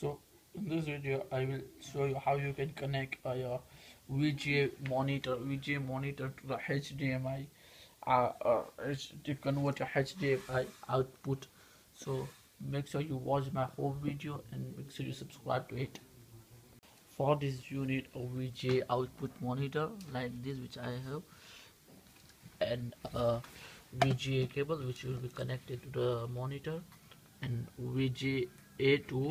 so in this video I will show you how you can connect uh, your VGA monitor VGA monitor to the HDMI uh, uh, to convert your HDMI output. So make sure you watch my whole video and make sure you subscribe to it. For this you need a VGA output monitor like this which I have and a VGA cable which will be connected to the monitor and VGA to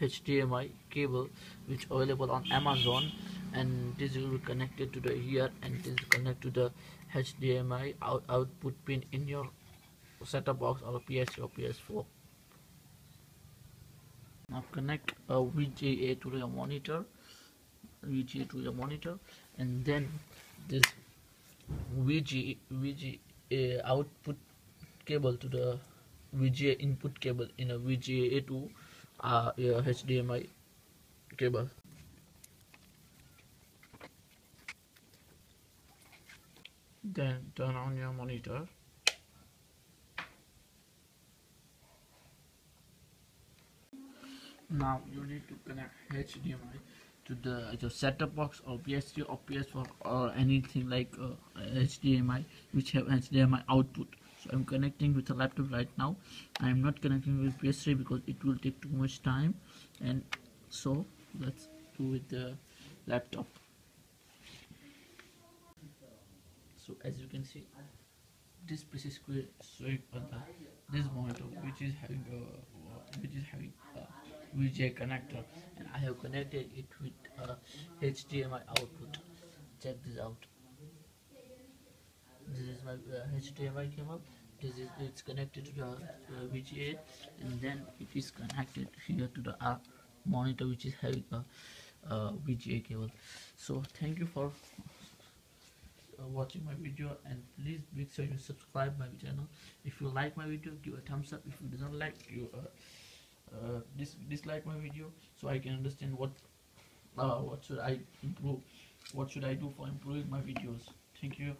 HDMI cable which available on Amazon and this will be connected to the here and this connect to the HDMI out output pin in your setup box or PS or PS4 now connect a VGA to the monitor VGA to the monitor and then this VGA, VGA output cable to the VGA input cable in a VGA to uh, HDMI cable. Then turn on your monitor. Now you need to connect HDMI to the your setup box or PS3 or PS4 or anything like uh, HDMI which have HDMI output so I'm connecting with a laptop right now. I'm not connecting with PS3 because it will take too much time. And so let's do with the laptop. So as you can see this piece is showing on the, this monitor which is having a which is having a VGA connector. And I have connected it with uh, a HDMI output. Check this out this is my HDMI cable this is it's connected to the uh, VGA and then it is connected here to the uh, monitor which is having a uh, VGA cable. So thank you for uh, watching my video and please make sure you subscribe my channel. If you like my video give a thumbs up. If you do not like you uh, uh, dis dislike my video so I can understand what what should I improve what should I do for improving my videos. Thank you